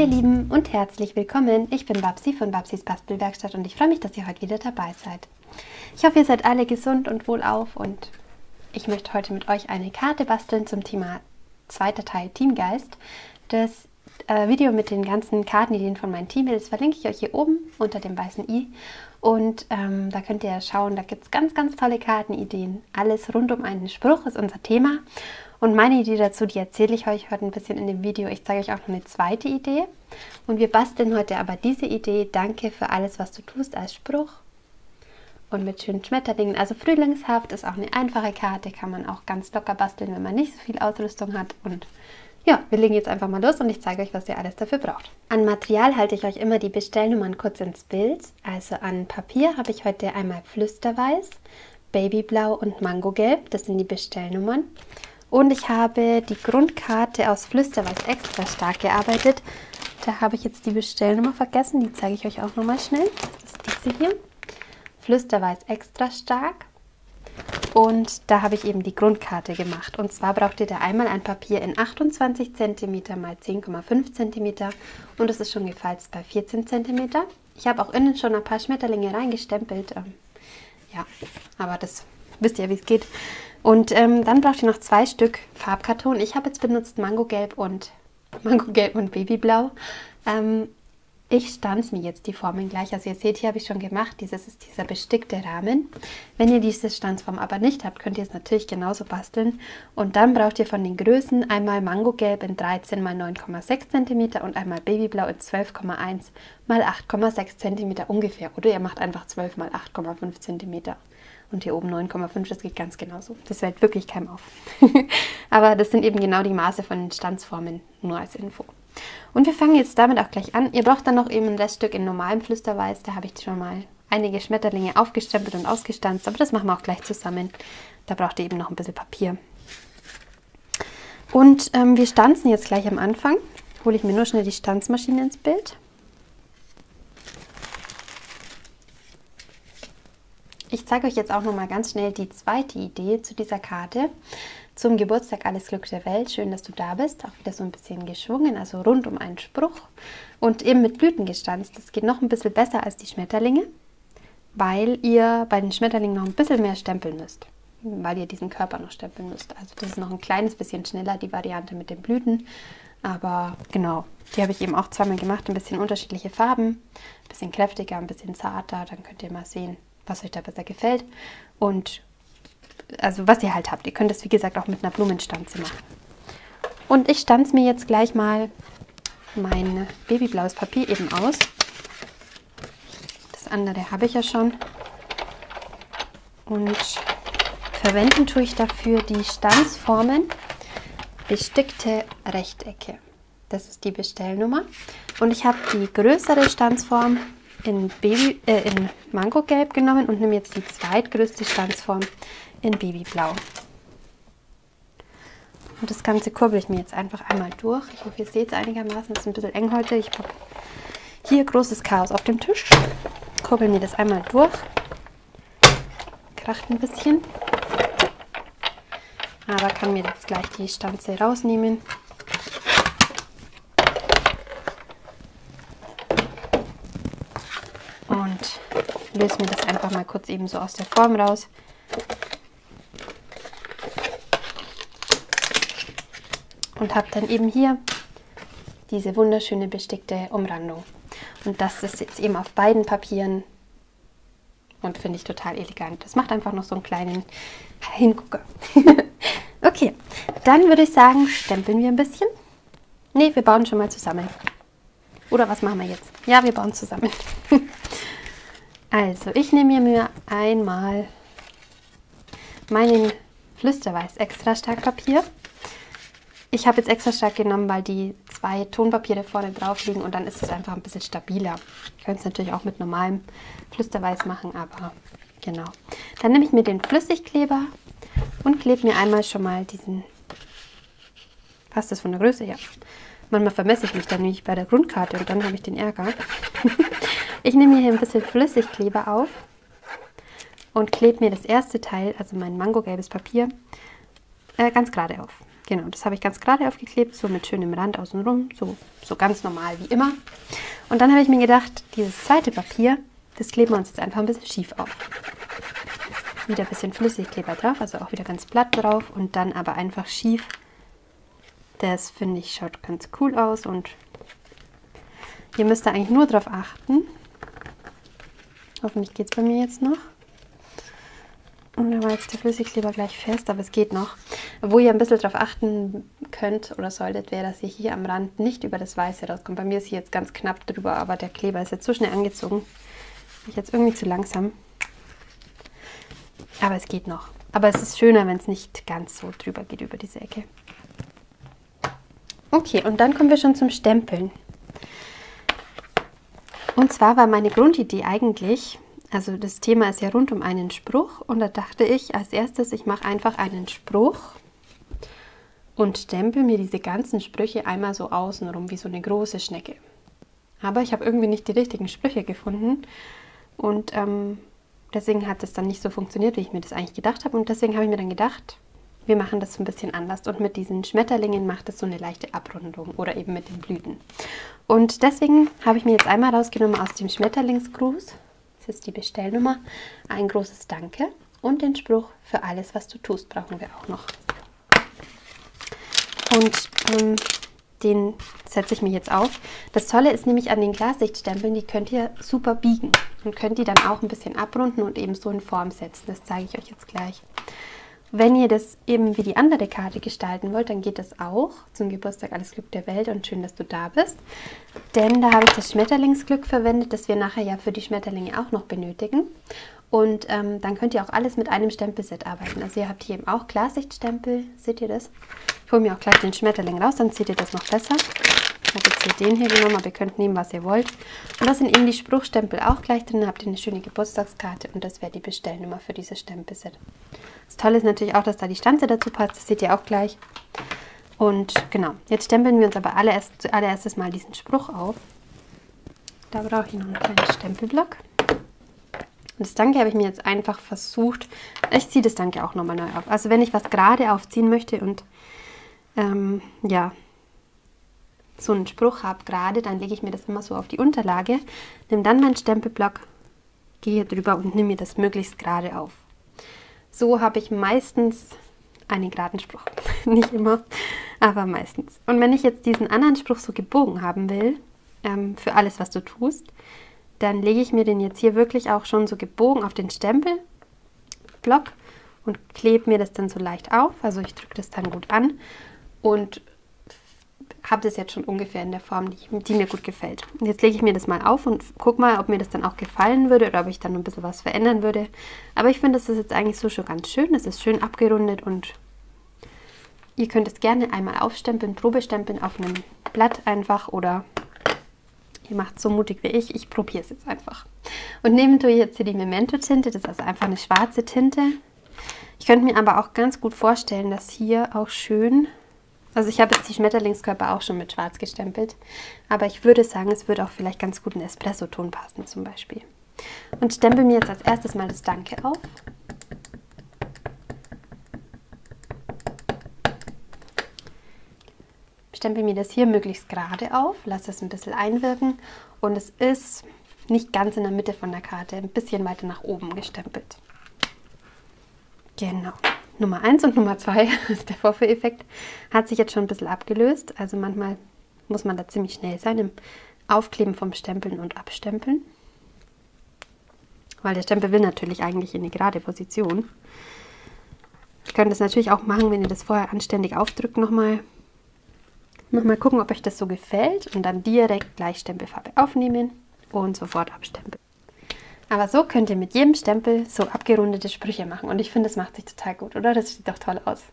Ihr Lieben und herzlich willkommen. Ich bin Babsi von Babsis Bastelwerkstatt und ich freue mich, dass ihr heute wieder dabei seid. Ich hoffe, ihr seid alle gesund und wohlauf und ich möchte heute mit euch eine Karte basteln zum Thema zweiter Teil Teamgeist. Das äh, Video mit den ganzen Kartenideen von meinem Team, das verlinke ich euch hier oben unter dem weißen i. Und ähm, da könnt ihr schauen, da gibt es ganz, ganz tolle Kartenideen. Alles rund um einen Spruch ist unser Thema. Und meine Idee dazu, die erzähle ich euch heute ein bisschen in dem Video. Ich zeige euch auch noch eine zweite Idee. Und wir basteln heute aber diese Idee, danke für alles, was du tust, als Spruch. Und mit schönen Schmetterlingen. Also Frühlingshaft ist auch eine einfache Karte, kann man auch ganz locker basteln, wenn man nicht so viel Ausrüstung hat. Und ja, wir legen jetzt einfach mal los und ich zeige euch, was ihr alles dafür braucht. An Material halte ich euch immer die Bestellnummern kurz ins Bild. Also an Papier habe ich heute einmal Flüsterweiß, Babyblau und Mangogelb. Das sind die Bestellnummern. Und ich habe die Grundkarte aus Flüsterweiß extra stark gearbeitet. Da habe ich jetzt die Bestellnummer vergessen. Die zeige ich euch auch nochmal schnell. Das ist diese hier. Flüsterweiß extra stark. Und da habe ich eben die Grundkarte gemacht. Und zwar braucht ihr da einmal ein Papier in 28 cm x 10,5 cm und es ist schon gefalzt bei 14 cm. Ich habe auch innen schon ein paar Schmetterlinge reingestempelt. Ähm, ja, aber das wisst ihr, wie es geht. Und ähm, dann braucht ihr noch zwei Stück Farbkarton. Ich habe jetzt benutzt Mangogelb und Mangogelb und Babyblau. Ähm, ich stanze mir jetzt die Formen gleich. Also ihr seht, hier habe ich schon gemacht. Dieses ist dieser bestickte Rahmen. Wenn ihr diese Stanzform aber nicht habt, könnt ihr es natürlich genauso basteln. Und dann braucht ihr von den Größen einmal Mangogelb in 13 x 9,6 cm und einmal Babyblau in 12,1 x 8,6 cm ungefähr. Oder ihr macht einfach 12 x 8,5 cm. Und hier oben 9,5, das geht ganz genauso. Das fällt wirklich keinem auf. Aber das sind eben genau die Maße von den Stanzformen, nur als Info. Und wir fangen jetzt damit auch gleich an. Ihr braucht dann noch eben ein Reststück in normalem Flüsterweiß. Da habe ich schon mal einige Schmetterlinge aufgestempelt und ausgestanzt. Aber das machen wir auch gleich zusammen. Da braucht ihr eben noch ein bisschen Papier. Und ähm, wir stanzen jetzt gleich am Anfang. Hole ich mir nur schnell die Stanzmaschine ins Bild. Ich zeige euch jetzt auch noch mal ganz schnell die zweite Idee zu dieser Karte. Zum Geburtstag alles Glück der Welt. Schön, dass du da bist. Auch wieder so ein bisschen geschwungen, also rund um einen Spruch. Und eben mit Blüten gestanzt. Das geht noch ein bisschen besser als die Schmetterlinge, weil ihr bei den Schmetterlingen noch ein bisschen mehr stempeln müsst. Weil ihr diesen Körper noch stempeln müsst. Also das ist noch ein kleines bisschen schneller, die Variante mit den Blüten. Aber genau, die habe ich eben auch zweimal gemacht. Ein bisschen unterschiedliche Farben. Ein bisschen kräftiger, ein bisschen zarter. Dann könnt ihr mal sehen, was euch da besser gefällt. Und also was ihr halt habt. Ihr könnt das wie gesagt auch mit einer Blumenstanze machen. Und ich stanze mir jetzt gleich mal mein babyblaues Papier eben aus. Das andere habe ich ja schon. Und verwenden tue ich dafür die Stanzformen bestickte Rechtecke. Das ist die Bestellnummer. Und ich habe die größere Stanzform in, Baby, äh, in Mangogelb genommen und nehme jetzt die zweitgrößte Stanzform in Babyblau. Und das Ganze kurbel ich mir jetzt einfach einmal durch. Ich hoffe, ihr seht es einigermaßen. Es ist ein bisschen eng heute. Ich habe hier großes Chaos auf dem Tisch. Kurbel mir das einmal durch. Kracht ein bisschen. Aber kann mir jetzt gleich die Stanze rausnehmen. Und löse mir das einfach mal kurz eben so aus der Form raus. und habe dann eben hier diese wunderschöne bestickte Umrandung. Und das ist jetzt eben auf beiden Papieren und finde ich total elegant. Das macht einfach noch so einen kleinen Hingucker. okay, dann würde ich sagen, stempeln wir ein bisschen. Ne, wir bauen schon mal zusammen. Oder was machen wir jetzt? Ja, wir bauen zusammen. also, ich nehme mir einmal meinen Flüsterweiß extra stark Papier ich habe jetzt extra stark genommen, weil die zwei Tonpapiere vorne drauf liegen und dann ist es einfach ein bisschen stabiler. Ich könnte es natürlich auch mit normalem Flüsterweiß machen, aber genau. Dann nehme ich mir den Flüssigkleber und klebe mir einmal schon mal diesen... Passt das von der Größe? Ja. Manchmal vermesse ich mich dann nämlich bei der Grundkarte und dann habe ich den Ärger. ich nehme mir hier ein bisschen Flüssigkleber auf und klebe mir das erste Teil, also mein mangogelbes Papier, äh, ganz gerade auf. Genau, das habe ich ganz gerade aufgeklebt, so mit schönem Rand außenrum, so, so ganz normal wie immer. Und dann habe ich mir gedacht, dieses zweite Papier, das kleben wir uns jetzt einfach ein bisschen schief auf. Wieder ein bisschen Flüssigkleber drauf, also auch wieder ganz platt drauf und dann aber einfach schief. Das finde ich schaut ganz cool aus und ihr müsst da eigentlich nur drauf achten. Hoffentlich geht es bei mir jetzt noch. Und da war jetzt der Flüssigkleber gleich fest, aber es geht noch. Wo ihr ein bisschen darauf achten könnt oder solltet, wäre, dass ihr hier am Rand nicht über das Weiße rauskommt. Bei mir ist hier jetzt ganz knapp drüber, aber der Kleber ist jetzt so schnell angezogen. Ich jetzt irgendwie zu langsam. Aber es geht noch. Aber es ist schöner, wenn es nicht ganz so drüber geht über diese Ecke. Okay, und dann kommen wir schon zum Stempeln. Und zwar war meine Grundidee eigentlich, also das Thema ist ja rund um einen Spruch und da dachte ich als erstes, ich mache einfach einen Spruch und stempel mir diese ganzen Sprüche einmal so außenrum wie so eine große Schnecke. Aber ich habe irgendwie nicht die richtigen Sprüche gefunden und ähm, deswegen hat es dann nicht so funktioniert, wie ich mir das eigentlich gedacht habe und deswegen habe ich mir dann gedacht, wir machen das so ein bisschen anders und mit diesen Schmetterlingen macht es so eine leichte Abrundung oder eben mit den Blüten. Und deswegen habe ich mir jetzt einmal rausgenommen aus dem Schmetterlingsgruß das ist die Bestellnummer, ein großes Danke und den Spruch, für alles, was du tust, brauchen wir auch noch. Und ähm, den setze ich mir jetzt auf. Das Tolle ist nämlich an den Glassichtstempeln, die könnt ihr super biegen und könnt die dann auch ein bisschen abrunden und eben so in Form setzen. Das zeige ich euch jetzt gleich. Wenn ihr das eben wie die andere Karte gestalten wollt, dann geht das auch. Zum Geburtstag alles Glück der Welt und schön, dass du da bist. Denn da habe ich das Schmetterlingsglück verwendet, das wir nachher ja für die Schmetterlinge auch noch benötigen. Und ähm, dann könnt ihr auch alles mit einem Stempelset arbeiten. Also ihr habt hier eben auch Klarsichtstempel, seht ihr das? Ich hole mir auch gleich den Schmetterling raus, dann seht ihr das noch besser. Ich habe jetzt hier den hier genommen, aber ihr könnt nehmen, was ihr wollt. Und da sind eben die Spruchstempel auch gleich drin. Dann habt ihr eine schöne Geburtstagskarte und das wäre die Bestellnummer für dieses Stempelset. Das Tolle ist natürlich auch, dass da die Stanze dazu passt. Das seht ihr auch gleich. Und genau, jetzt stempeln wir uns aber allererst, zuallererstes mal diesen Spruch auf. Da brauche ich noch einen kleinen Stempelblock. Und das Danke habe ich mir jetzt einfach versucht, ich ziehe das Danke auch nochmal neu auf. Also wenn ich was gerade aufziehen möchte und ähm, ja, so einen Spruch habe gerade, dann lege ich mir das immer so auf die Unterlage, nehme dann meinen Stempelblock, gehe drüber und nehme mir das möglichst gerade auf. So habe ich meistens einen geraden Spruch. Nicht immer, aber meistens. Und wenn ich jetzt diesen anderen Spruch so gebogen haben will, ähm, für alles, was du tust, dann lege ich mir den jetzt hier wirklich auch schon so gebogen auf den Stempelblock und klebe mir das dann so leicht auf. Also ich drücke das dann gut an und habe das jetzt schon ungefähr in der Form, die, die, mir gut gefällt. Jetzt lege ich mir das mal auf und gucke mal, ob mir das dann auch gefallen würde oder ob ich dann ein bisschen was verändern würde. Aber ich finde, das ist jetzt eigentlich so schon ganz schön. Es ist schön abgerundet und ihr könnt es gerne einmal aufstempeln, Probestempeln auf einem Blatt einfach oder ihr macht so mutig wie ich. Ich probiere es jetzt einfach. Und nehmen tue ich jetzt hier die Memento-Tinte. Das ist also einfach eine schwarze Tinte. Ich könnte mir aber auch ganz gut vorstellen, dass hier auch schön also ich habe jetzt die Schmetterlingskörper auch schon mit schwarz gestempelt, aber ich würde sagen, es würde auch vielleicht ganz gut in Espresso-Ton passen zum Beispiel. Und stempel mir jetzt als erstes mal das Danke auf. Stempel mir das hier möglichst gerade auf, lasse es ein bisschen einwirken und es ist nicht ganz in der Mitte von der Karte, ein bisschen weiter nach oben gestempelt. Genau. Nummer 1 und Nummer 2, der Vorführeffekt, hat sich jetzt schon ein bisschen abgelöst. Also manchmal muss man da ziemlich schnell sein im Aufkleben vom Stempeln und Abstempeln. Weil der Stempel will natürlich eigentlich in eine gerade Position. Ihr könnt das natürlich auch machen, wenn ihr das vorher anständig aufdrückt, nochmal. Nochmal gucken, ob euch das so gefällt und dann direkt gleich Stempelfarbe aufnehmen und sofort abstempeln. Aber so könnt ihr mit jedem Stempel so abgerundete Sprüche machen. Und ich finde, das macht sich total gut, oder? Das sieht doch toll aus.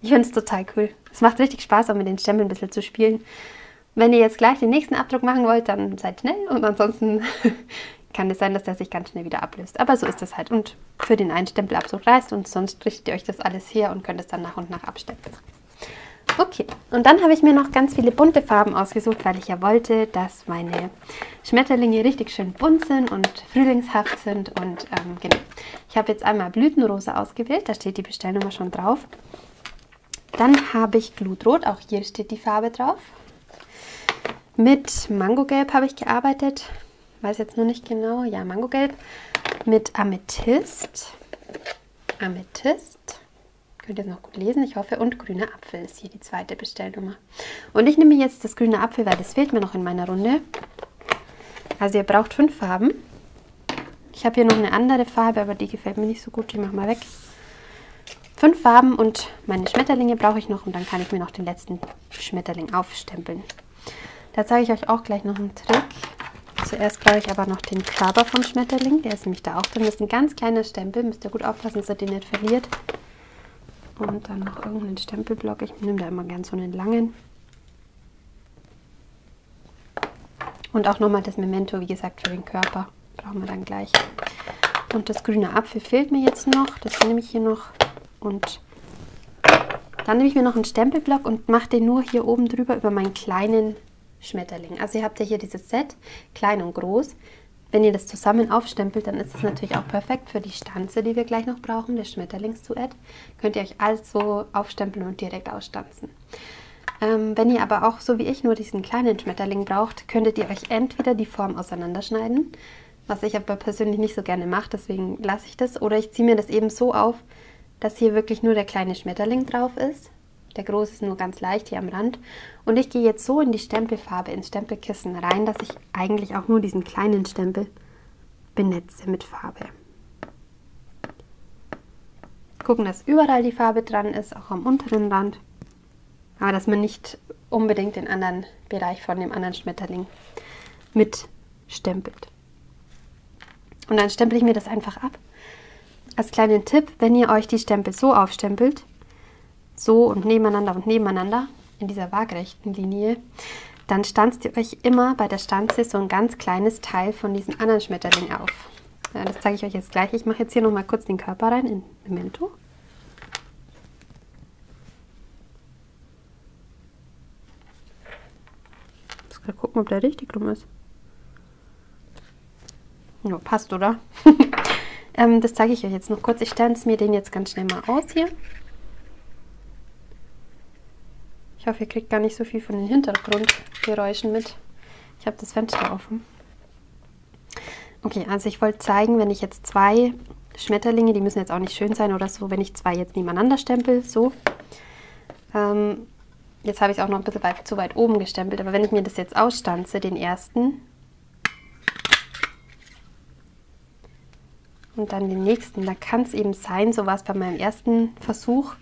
Ich finde es total cool. Es macht richtig Spaß, auch mit den Stempeln ein bisschen zu spielen. Wenn ihr jetzt gleich den nächsten Abdruck machen wollt, dann seid schnell. Und ansonsten kann es sein, dass der sich ganz schnell wieder ablöst. Aber so ist das halt. Und für den einen Stempelabdruck reißt und sonst richtet ihr euch das alles her und könnt es dann nach und nach abstempeln. Okay, und dann habe ich mir noch ganz viele bunte Farben ausgesucht, weil ich ja wollte, dass meine Schmetterlinge richtig schön bunt sind und frühlingshaft sind. Und ähm, genau, ich habe jetzt einmal Blütenrosa ausgewählt, da steht die Bestellnummer schon drauf. Dann habe ich Glutrot, auch hier steht die Farbe drauf. Mit Mangogelb habe ich gearbeitet, weiß jetzt nur nicht genau, ja, Mangogelb. Mit Amethyst, Amethyst, ihr es noch gut lesen, ich hoffe, und grüner Apfel ist hier die zweite Bestellnummer. Und ich nehme jetzt das grüne Apfel, weil das fehlt mir noch in meiner Runde. Also ihr braucht fünf Farben. Ich habe hier noch eine andere Farbe, aber die gefällt mir nicht so gut, die machen wir weg. Fünf Farben und meine Schmetterlinge brauche ich noch und dann kann ich mir noch den letzten Schmetterling aufstempeln. Da zeige ich euch auch gleich noch einen Trick. Zuerst brauche ich aber noch den Körper vom Schmetterling. Der ist nämlich da auch drin. Das ist ein ganz kleiner Stempel. Müsst ihr gut aufpassen, dass ihr den nicht verliert. Und dann noch irgendeinen Stempelblock. Ich nehme da immer ganz so einen langen. Und auch nochmal das Memento, wie gesagt, für den Körper. Brauchen wir dann gleich. Und das grüne Apfel fehlt mir jetzt noch. Das nehme ich hier noch. Und dann nehme ich mir noch einen Stempelblock und mache den nur hier oben drüber über meinen kleinen Schmetterling. Also ihr habt ja hier dieses Set, klein und groß. Wenn ihr das zusammen aufstempelt, dann ist das natürlich auch perfekt für die Stanze, die wir gleich noch brauchen, das Schmetterlingsduett. Könnt ihr euch alles so aufstempeln und direkt ausstanzen. Ähm, wenn ihr aber auch, so wie ich, nur diesen kleinen Schmetterling braucht, könntet ihr euch entweder die Form auseinanderschneiden, was ich aber persönlich nicht so gerne mache, deswegen lasse ich das. Oder ich ziehe mir das eben so auf, dass hier wirklich nur der kleine Schmetterling drauf ist. Der große ist nur ganz leicht hier am Rand. Und ich gehe jetzt so in die Stempelfarbe, ins Stempelkissen rein, dass ich eigentlich auch nur diesen kleinen Stempel benetze mit Farbe. Gucken, dass überall die Farbe dran ist, auch am unteren Rand. Aber dass man nicht unbedingt den anderen Bereich von dem anderen Schmetterling mit stempelt. Und dann stempel ich mir das einfach ab. Als kleinen Tipp, wenn ihr euch die Stempel so aufstempelt, so und nebeneinander und nebeneinander in dieser waagerechten Linie, dann stanzt ihr euch immer bei der Stanze so ein ganz kleines Teil von diesem anderen Schmetterling auf. Ja, das zeige ich euch jetzt gleich. Ich mache jetzt hier nochmal kurz den Körper rein in Memento. Ich muss gerade gucken, ob der richtig rum ist. Ja, passt, oder? ähm, das zeige ich euch jetzt noch kurz. Ich stanze mir den jetzt ganz schnell mal aus hier. Ich hoffe, ihr kriegt gar nicht so viel von den Hintergrundgeräuschen mit. Ich habe das Fenster offen. Okay, also ich wollte zeigen, wenn ich jetzt zwei Schmetterlinge, die müssen jetzt auch nicht schön sein oder so, wenn ich zwei jetzt nebeneinander stempel, so. Ähm, jetzt habe ich es auch noch ein bisschen weit, zu weit oben gestempelt, aber wenn ich mir das jetzt ausstanze, den ersten, und dann den nächsten, da kann es eben sein, so war es bei meinem ersten Versuch,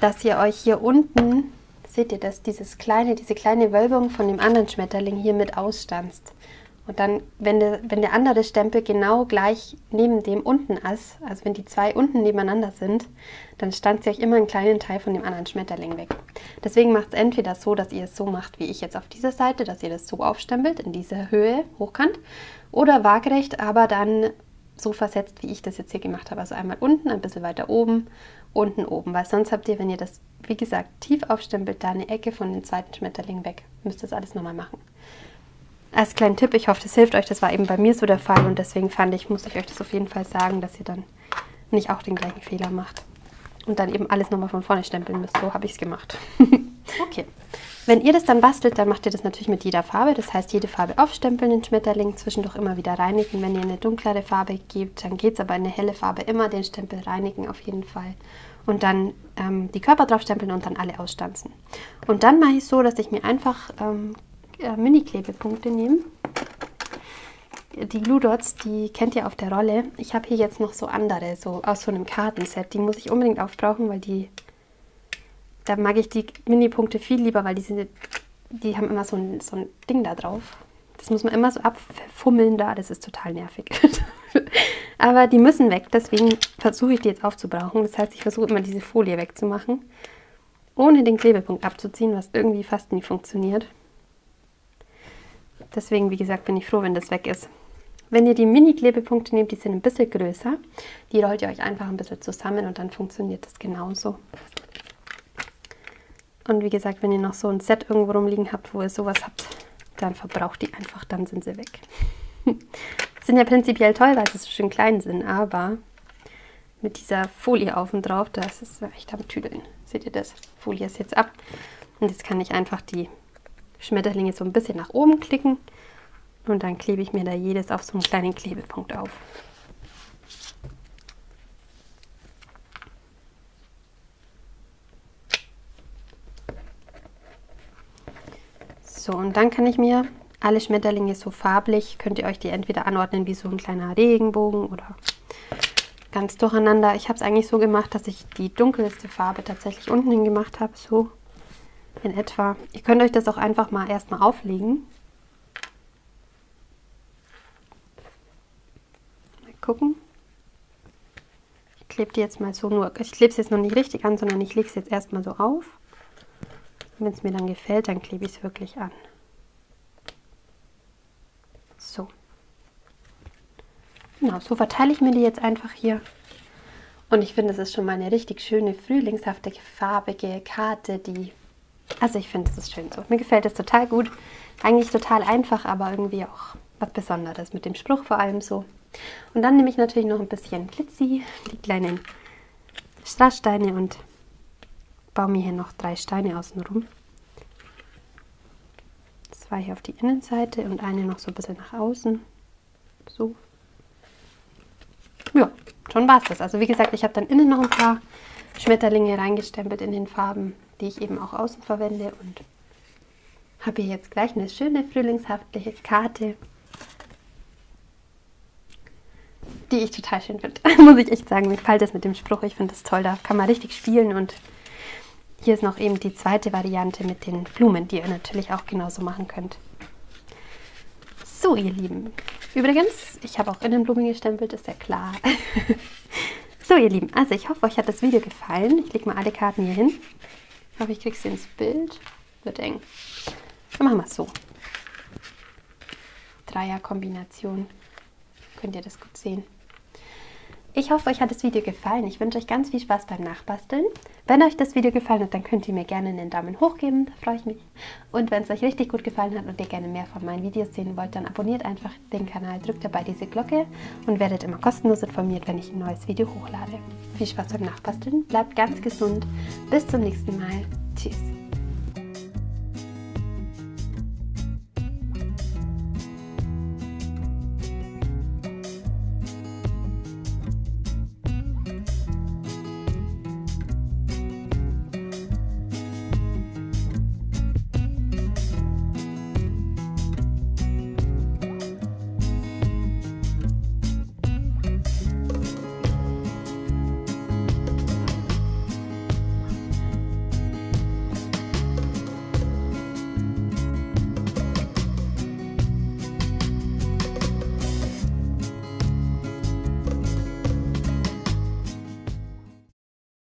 dass ihr euch hier unten seht ihr das, dieses kleine, diese kleine Wölbung von dem anderen Schmetterling hier mit ausstanzt. Und dann, wenn der, wenn der andere Stempel genau gleich neben dem unten ist, also wenn die zwei unten nebeneinander sind, dann stanzt ihr euch immer einen kleinen Teil von dem anderen Schmetterling weg. Deswegen macht es entweder so, dass ihr es so macht, wie ich jetzt auf dieser Seite, dass ihr das so aufstempelt, in dieser Höhe, hochkant, oder waagerecht, aber dann so versetzt, wie ich das jetzt hier gemacht habe. Also einmal unten, ein bisschen weiter oben, unten oben, weil sonst habt ihr, wenn ihr das, wie gesagt, tief aufstempelt, da eine Ecke von den zweiten Schmetterling weg. Müsst das alles nochmal machen. Als kleinen Tipp, ich hoffe, das hilft euch. Das war eben bei mir so der Fall und deswegen fand ich, muss ich euch das auf jeden Fall sagen, dass ihr dann nicht auch den gleichen Fehler macht. Und dann eben alles nochmal von vorne stempeln müsst. So habe ich es gemacht. okay. Wenn ihr das dann bastelt, dann macht ihr das natürlich mit jeder Farbe. Das heißt, jede Farbe aufstempeln, den Schmetterling zwischendurch immer wieder reinigen. Wenn ihr eine dunklere Farbe gebt, dann geht es aber in eine helle Farbe immer den Stempel reinigen auf jeden Fall. Und dann ähm, die Körper draufstempeln und dann alle ausstanzen. Und dann mache ich so, dass ich mir einfach ähm, äh, Mini-Klebepunkte nehme. Die Glue Dots, die kennt ihr auf der Rolle. Ich habe hier jetzt noch so andere, so aus so einem Kartenset. Die muss ich unbedingt aufbrauchen, weil die da mag ich die Mini-Punkte viel lieber, weil die, sind, die haben immer so ein, so ein Ding da drauf. Das muss man immer so abfummeln da, das ist total nervig. Aber die müssen weg, deswegen versuche ich die jetzt aufzubrauchen. Das heißt, ich versuche immer diese Folie wegzumachen, ohne den Klebepunkt abzuziehen, was irgendwie fast nie funktioniert. Deswegen, wie gesagt, bin ich froh, wenn das weg ist. Wenn ihr die Mini-Klebepunkte nehmt, die sind ein bisschen größer, die rollt ihr euch einfach ein bisschen zusammen und dann funktioniert das genauso. Und wie gesagt, wenn ihr noch so ein Set irgendwo rumliegen habt, wo ihr sowas habt, dann verbraucht die einfach, dann sind sie weg. sind ja prinzipiell toll, weil sie so schön klein sind, aber mit dieser Folie auf und drauf, das ist echt am Tüdeln. Seht ihr das? Folie ist jetzt ab. Und jetzt kann ich einfach die Schmetterlinge so ein bisschen nach oben klicken. Und dann klebe ich mir da jedes auf so einen kleinen Klebepunkt auf. So, und dann kann ich mir alle Schmetterlinge so farblich, könnt ihr euch die entweder anordnen wie so ein kleiner Regenbogen oder ganz durcheinander. Ich habe es eigentlich so gemacht, dass ich die dunkelste Farbe tatsächlich unten hin gemacht habe, so in etwa. Ihr könnt euch das auch einfach mal erstmal auflegen. Mal gucken. Ich klebe die jetzt mal so nur, ich klebe es jetzt noch nicht richtig an, sondern ich lege es jetzt erstmal so auf. Wenn es mir dann gefällt, dann klebe ich es wirklich an. So. Genau, so verteile ich mir die jetzt einfach hier. Und ich finde, es ist schon mal eine richtig schöne, frühlingshafte, farbige Karte, die... Also ich finde, es ist schön so. Mir gefällt es total gut. Eigentlich total einfach, aber irgendwie auch was Besonderes. Mit dem Spruch vor allem so. Und dann nehme ich natürlich noch ein bisschen Glitzy, die kleinen Strasssteine und baue mir hier noch drei Steine außenrum. Zwei hier auf die Innenseite und eine noch so ein bisschen nach außen. So. Ja, schon war es das. Also wie gesagt, ich habe dann innen noch ein paar Schmetterlinge reingestempelt in den Farben, die ich eben auch außen verwende und habe hier jetzt gleich eine schöne frühlingshaftliche Karte, die ich total schön finde. Muss ich echt sagen, mir gefällt das mit dem Spruch. Ich finde das toll, da kann man richtig spielen und hier ist noch eben die zweite Variante mit den Blumen, die ihr natürlich auch genauso machen könnt. So, ihr Lieben. Übrigens, ich habe auch Innenblumen gestempelt, ist ja klar. so, ihr Lieben, also ich hoffe, euch hat das Video gefallen. Ich lege mal alle Karten hier hin. Ich hoffe, ich kriege sie ins Bild. Wird eng. Dann machen wir es so. Dreier-Kombination. Könnt ihr das gut sehen. Ich hoffe, euch hat das Video gefallen. Ich wünsche euch ganz viel Spaß beim Nachbasteln. Wenn euch das Video gefallen hat, dann könnt ihr mir gerne einen Daumen hoch geben, da freue ich mich. Und wenn es euch richtig gut gefallen hat und ihr gerne mehr von meinen Videos sehen wollt, dann abonniert einfach den Kanal, drückt dabei diese Glocke und werdet immer kostenlos informiert, wenn ich ein neues Video hochlade. Viel Spaß beim Nachbasteln, bleibt ganz gesund, bis zum nächsten Mal. Tschüss.